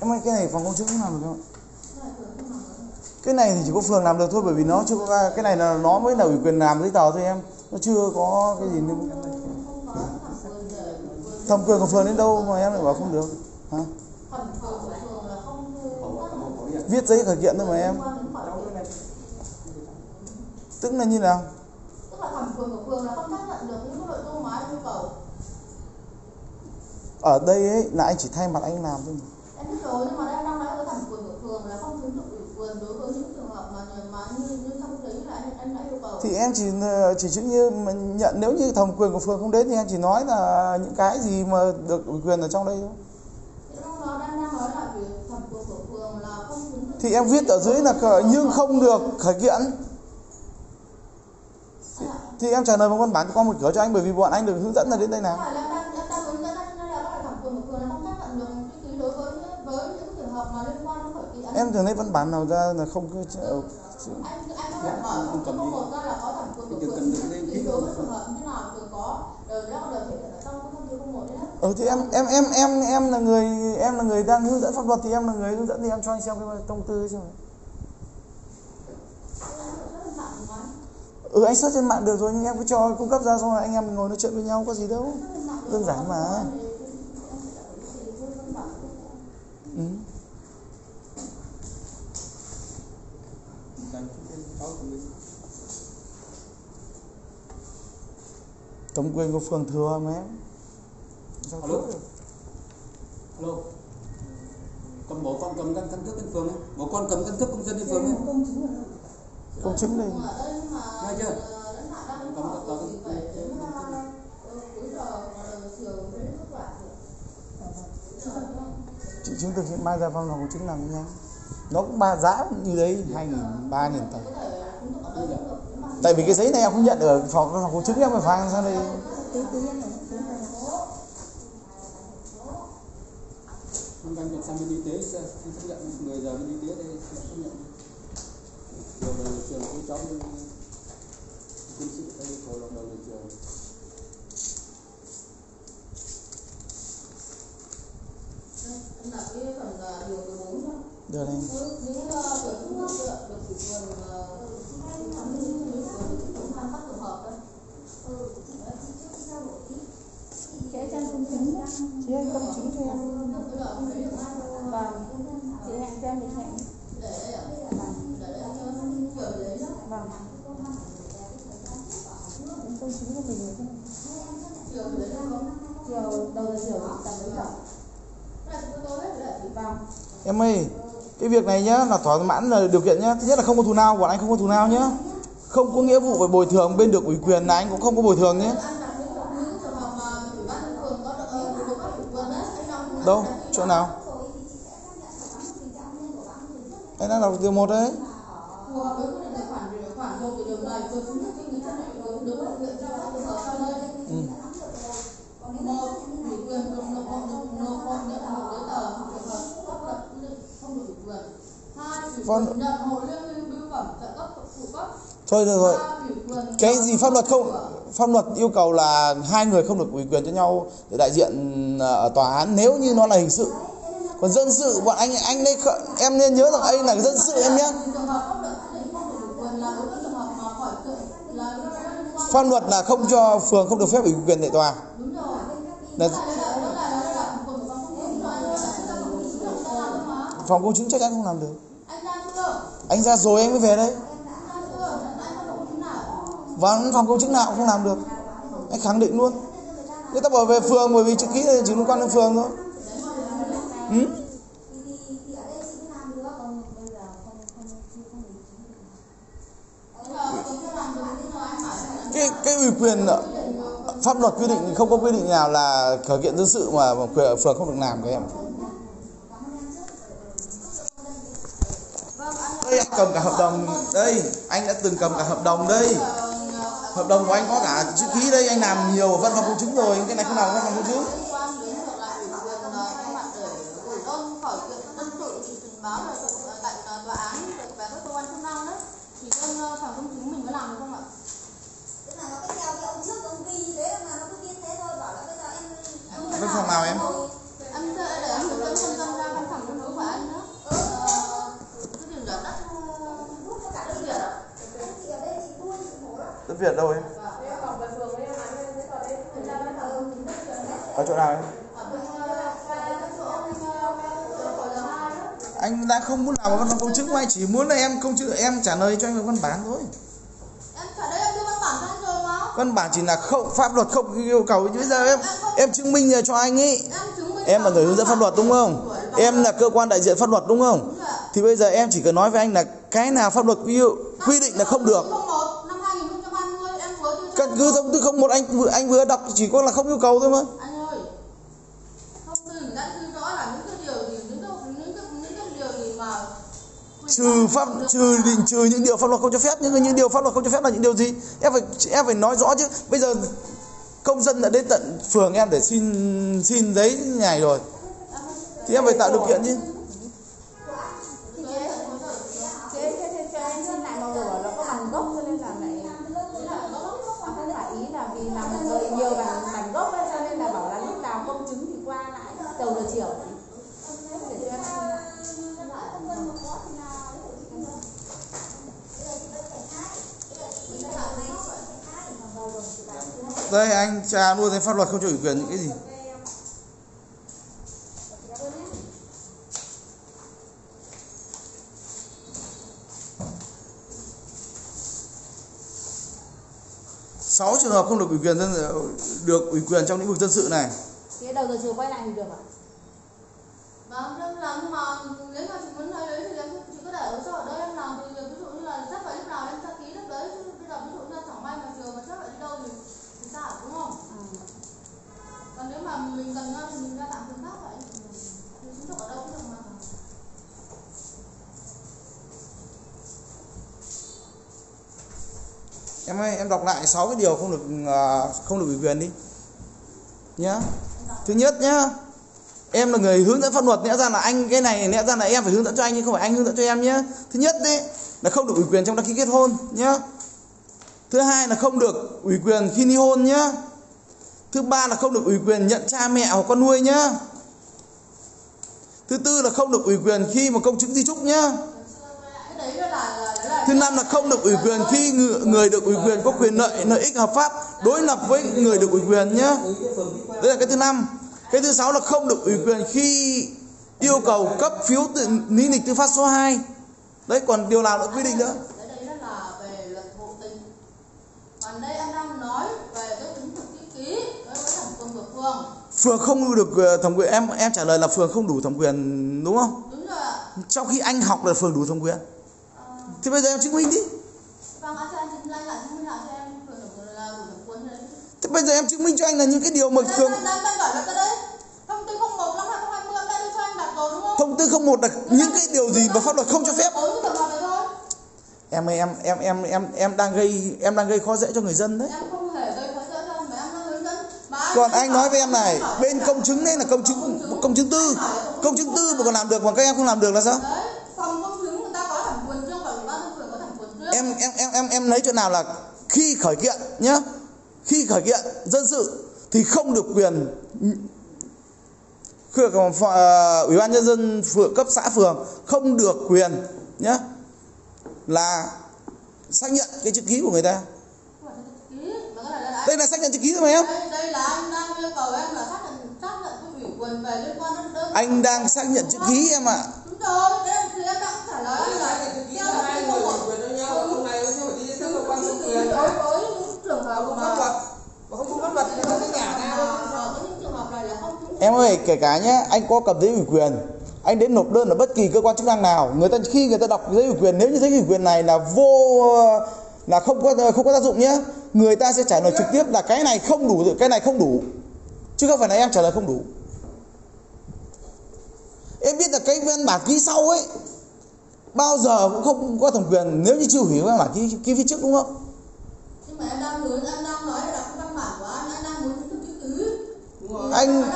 em ơi cái này phòng công chứng làm được không? Cái này thì chỉ có phường làm được thôi bởi vì nó chưa có cái này là nó mới là ủy quyền làm giấy tờ thôi em. Nó chưa có cái gì nữa. Thẩm quyền của phường đến đâu mà em lại bảo không được? Hả? Viết giấy khởi kiện thôi mà em. Tức là như nào? Tức là thẩm quyền của phường là không xác nhận được những nội dung mà anh yêu cầu. Ở đây ấy là anh chỉ thay mặt anh làm thôi mà. em biết rồi nhưng mà em đang nói với thẩm quyền của phường là không chứng thực ủy quyền đối với những trường hợp mà mà như như trong đấy là anh anh đã yêu cầu thì em chỉ chỉ chữ như nhận nếu như thẩm quyền của phường không đến thì em chỉ nói là những cái gì mà được ủy quyền ở trong đây thôi. Thì em viết ở dưới là cờ nhưng không được khởi kiện. Thì, thì em trả lời bằng văn bản qua một cửa cho anh bởi vì bọn anh được hướng dẫn là đến đây nào. Em thường lấy văn bản nào ra là không có ờ, thể mở trong công một ra là có thẩm quyền của phường. chữ ký đối với trường hợp như nào thì có đều đó đều thể hiện ở trong cái thông tư không một đấy ừ thì em em em em em là người em là người đang hướng dẫn pháp luật thì em là người hướng dẫn thì em cho anh xem cái thông tư xem. Ừ anh search trên mạng được rồi nhưng em cứ cho cung cấp ra xong rồi anh em mình ngồi nói chuyện với nhau có gì đâu. Đơn giản mà. Ừ. thẩm quyền của phường thừa mà em sao Alo. Alo. Con bố con cầm căn căn cước lên phường ấy. Bố con cầm căn cước công dân lên phường ấy. công chứng đây Nghe chưa? Cầm các tờ chị chứng thực hiện mai ra văn phòng công chứng làm nhau nó cũng ba giá như đấy hai nghìn ba nghìn tờ tại vì cái giấy này em không nhận ở phòng phòng công chứng em phải phang sang đây. Con căn cước sang bên y tế xin xác nhận. 10 giờ bên y tế đây xin xác nhận. Rồi về trường của cháu bên quân sự đây cầu đồng đầu về trường. Được này chị anh công chứng cho em Vâng, chị hẹn. Cho em lịch hẹn. Vâng. em công chứng cho mình được không? Chiều đầu giờ chiều tầm mấy giờ? Vâng. em ơi cái việc này nhá là thỏa mãn là điều kiện nhá. Thứ nhất là không có thù nào bọn anh không có thù nào nhá không có nghĩa vụ về bồi thường bên được ủy quyền là anh cũng không có bồi thường nhé đâu chỗ nào anh đang đọc điều một đấy ừ. Vâng. nhận hộ lương hưu bưu phẩm trợ cấp phụ cấp thôi, được rồi. Cái gì pháp luật không? Pháp luật yêu cầu là hai người không được ủy quyền cho nhau để đại diện ờ, ở tòa án nếu như nó là hình sự. Còn dân sự, bọn anh anh đây em nên nhớ rằng anh là dân sự em nhé. Pháp luật là không cho phường không được phép ủy quyền tại tòa. Là phòng công chứng chắc chắn không làm được. Anh ra anh ra rồi anh mới về đây anh ra chưa anh không công chứng nào và phòng công chức nào cũng không làm được. Anh khẳng định luôn. Người ta bảo về phường bởi vì chữ ký này chỉ liên quan đến phường thôi. Ừ? cái cái ủy quyền ờ, pháp luật quy định không có quy định nào là khởi kiện dân sự mà phường không được làm các em. Đây, anh cầm cả hợp đồng. Đây, anh đã từng cầm cả hợp đồng đây hợp đồng của anh có cả chữ ký đây anh làm nhiều văn phòng công chứng rồi. Cái này không làm văn phòng công chứng. Việt đâu ấy? Ở chỗ nào ấy? Anh đã không muốn làm một văn phòng công chứng mà anh chỉ muốn là em công chứng em trả lời cho anh một văn bản thôi. Văn bản chỉ là không pháp luật không yêu cầu. Bây giờ em em chứng minh cho anh ấy em em là người hướng dẫn pháp luật đúng không? Em là cơ quan đại diện pháp luật đúng không? Thì bây giờ em chỉ cần nói với anh là cái nào pháp luật quy, quy định là không được 01 năm 2020 em vừa đưa cho căn cứ thông tư không một anh vừa anh vừa đọc chỉ có là không yêu cầu thôi mà. Anh ơi thông tư ta ghi rõ là những cái điều gì những cái những cái những cái điều gì mà trừ pháp trừ định trừ những điều pháp luật không cho phép. Nhưng những điều pháp luật không cho phép là những điều gì? Em phải em phải nói rõ chứ. Bây giờ công dân đã đến tận phường em để xin xin giấy này rồi. Thì em phải tạo điều kiện chứ Thế thế thế cho anh xin lại màu đỏ nó có bằng gốc cho nên là lại không phải ý là vì làm người nhiều bằng bằng gốc ấy, cho nên là bảo là lúc nào công chứng thì qua lại đầu giờ chiều để cho anh xin lại đây, anh cha luôn thấy pháp luật, không cho ủy quyền những cái gì sáu trường hợp không được ủy quyền dân được ủy quyền trong lĩnh vực dân sự này Thế đầu giờ chiều quay lại thì được ạ? Vâng, em làm mà nếu mà chị muốn nói đấy thì em chị cứ để ở chỗ ở đây em làm thì ví dụ như là chắc phải lúc nào em ra ký lúc đấy chứ bây giờ ví dụ như là chẳng may mà chiều mà chắc lại đi đâu thì thì sao đúng không? Còn nếu mà mình cần nhau thì mình ra tạm phương khác vậy. Thì chúng tôi ở đâu cũng được mà. em ơi em đọc lại sáu cái điều không được à, không được ủy quyền đi nhá thứ nhất nhá em là người hướng dẫn pháp luật lẽ ra là anh cái này lẽ ra là em phải hướng dẫn cho anh nhưng không phải anh hướng dẫn cho em nhé thứ nhất đấy là không được ủy quyền trong đăng ký kết hôn nhé thứ hai là không được ủy quyền khi ly hôn nhé thứ ba là không được ủy quyền nhận cha mẹ hoặc con nuôi nhé thứ tư là không được ủy quyền khi mà công chứng di trúc nhé thứ năm là không được ủy quyền khi người, được ủy quyền có quyền lợi lợi ích hợp pháp đối lập với người được ủy quyền nhé đấy là cái thứ năm cái thứ sáu là không được ủy quyền khi yêu cầu cấp phiếu tự lý lịch tư pháp số 2 đấy còn điều nào nữa quy định nữa? Đấy là về luật hộ tịch. Còn đây em đang nói về cái chứng thực ký đối với thẩm quyền của phường. phường không được ờ, thẩm quyền. Em em trả lời là phường không đủ thẩm quyền đúng không? Đúng rồi trong khi anh học là phường đủ thẩm quyền. Thì bây giờ em chứng minh đi. Vâng, anh cho anh chứng lại lại chứng minh lại cho em phường thẩm quyền là đủ thẩm quyền đấy. bây giờ em chứng minh cho anh là những cái điều mà đấy. Thông tư 01 năm 2020 em đã đưa cho anh đặt rồi đúng không? thông tư 01 là những cái điều gì mà pháp luật không cho phép. đấy em ơi em em em em em đang gây em đang gây khó dễ cho người dân đấy. Còn anh nói với em này bên công chứng đây là công chứng công chứng tư. Công chứng tư mà còn làm được mà các em không làm được là sao? Đấy, em em em em em lấy chỗ nào là khi khởi kiện nhá khi khởi kiện dân sự thì không được quyền khi ờ, ủy ban nhân dân phường cấp xã phường không được quyền nhá là xác nhận cái chữ ký của người ta. Đây là xác nhận chữ ký thôi mà em đây, đây là anh đang yêu cầu em là xác nhận xác nhận cái ủy quyền về liên quan đến đơn anh đang xác nhận chữ ký em ạ. Đúng rồi đấy thì em đang trả lời là theo cái quyền cho nhau hôm nay không phải đi các cơ quan công quyền trường hợp không pháp luật. Mà không có pháp luật thì không có nhà ra đâu mà có những trường hợp này là không đúng. Em ơi kể cả nhé anh có cầm giấy ủy quyền anh đến nộp đơn ở bất kỳ cơ quan chức năng nào người ta khi người ta đọc giấy ủy quyền nếu như giấy ủy quyền này là vô là không có không có tác dụng nhé người ta sẽ trả lời trực tiếp là cái này không đủ cái này không đủ. Chứ không phải là em trả lời không đủ. Em biết là cái văn bản ký sau ấy bao giờ cũng không có thẩm quyền nếu như chưa hủy văn bản ký ký phía trước đúng không mà em đang hướng em đang nói là đọc văn bản của anh anh đang muốn chữ ký anh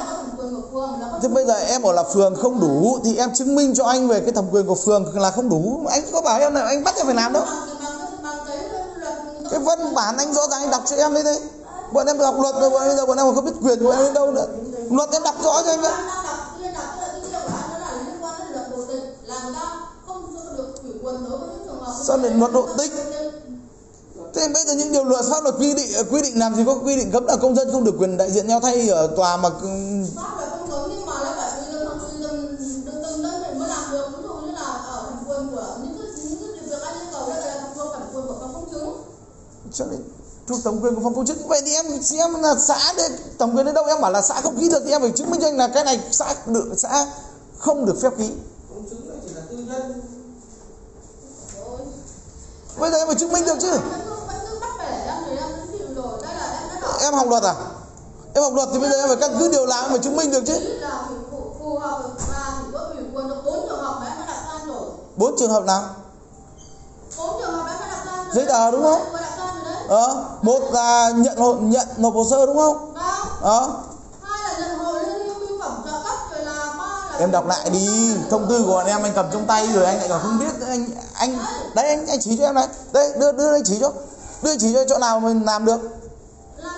Thế bây giờ em bảo là phường không đủ thì em chứng minh cho anh về cái thẩm quyền của phường là không đủ. Anh có bảo em là anh bắt em phải làm đâu. cái văn bản anh rõ ràng anh đọc cho em đấy đấy. Bọn em đọc luật rồi bọn bây giờ bọn em không biết quyền của em đến đâu nữa. Luật em đọc rõ cho anh đấy. Anh anh Sao lại luật hộ tịch? Thế bây giờ những điều luật pháp luật quy định quy định làm gì có quy định cấm là công dân không được quyền đại diện nhau thay ở tòa mà pháp là không cấm nhưng mà nó phải tùy từng tùy từng từng từng đơn vị mới làm được. Ví dụ như là ở thẩm quyền của những cái những cái việc anh yêu cầu đây là thẩm quyền thẩm quyền của công chứng cho nên thuộc thẩm quyền của phòng công chức? Vậy thì em xem là xã đấy thẩm quyền đến đâu em bảo là xã không ký được thì em phải chứng minh cho anh là cái này xã được xã không được phép ký. Công chứng ấy chỉ là tư nhân. Rồi bây giờ em phải chứng minh được chứ vẫn cứ vẫn cứ bắt bẻ em rồi em vẫn chịu rồi đây là em học luật à? Em học luật thì bây giờ em phải căn cứ điều làm phải chứng minh được chứ. Bốn trường hợp nào? Giấy tờ đúng không? Ờ một là nhận hộ nhận nộp hồ sơ đúng không? Đâu ờ. Em đọc lại đi thông tư của bọn em anh cầm trong tay rồi anh lại còn không biết anh anh đấy. anh anh chỉ cho em này đây đưa đưa anh chỉ cho. Đưa anh chỉ cho chỗ nào mình làm được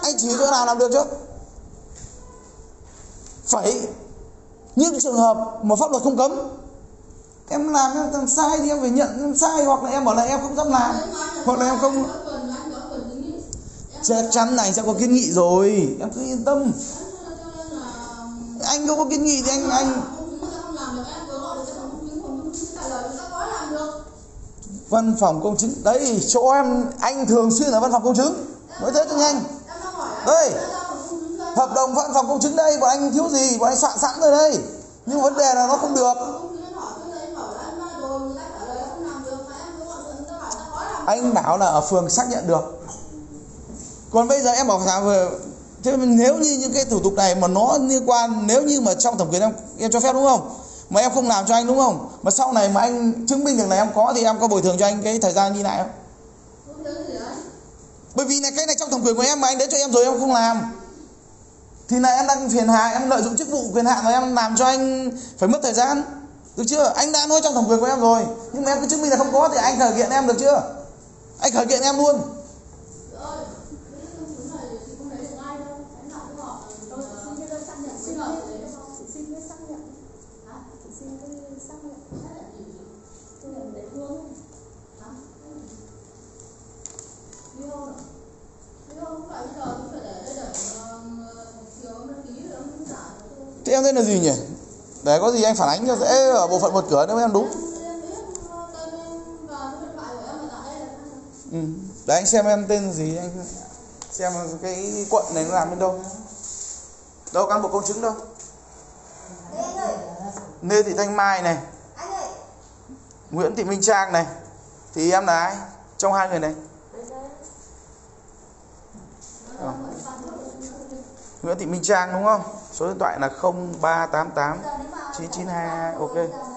anh chỉ chỗ nào làm được chứ phải. Những trường hợp mà pháp luật không cấm, em làm em làm sai thì em phải nhận em sai, hoặc là em bảo là em không dám làm, hoặc là em không chắc chắn này sẽ có kiến nghị rồi. Em cứ yên tâm. Anh không có kiến nghị thì anh anh văn phòng công chứng. Đấy chỗ em, anh thường xuyên ở văn phòng công chứng. Nói thế cho nhanh đây hợp đồng văn phòng công chứng đây, bọn anh thiếu gì? Bọn anh soạn sẵn rồi đây. Nhưng vấn đề là nó không được. Anh bảo là ở phường xác nhận được. Còn bây giờ em bảo sao về thế nếu như những cái thủ tục này mà nó liên quan nếu như mà trong thẩm quyền em em cho phép đúng không? Mà em không làm cho anh đúng không? Mà sau này mà anh chứng minh được là em có thì em có bồi thường cho anh cái thời gian đi lại không? Bởi vì này, cái này trong thẩm quyền của em mà, anh đến cho em rồi em không làm. Thì này, em đang phiền hà, em lợi dụng chức vụ quyền hạn mà em làm cho anh phải mất thời gian. Được chưa? Anh đã nói trong thẩm quyền của em rồi. Nhưng mà em cứ chứng minh là không có, thì anh khởi kiện em được chưa? Anh khởi kiện em luôn Thế em tên là gì nhỉ? Để có gì anh phản ánh cho dễ ở bộ phận một cửa nếu em đúng. Ừ. đấy anh xem em tên gì anh xem cái quận này nó làm bên đâu. Đâu cán bộ công chứng đâu. Nê Lê Thị Thanh Mai này, Nguyễn Thị Minh Trang này. Thì em là ai? Trong hai người này. à. Nguyễn Thị Minh Trang đúng không? Số điện thoại là 0388 992 ok.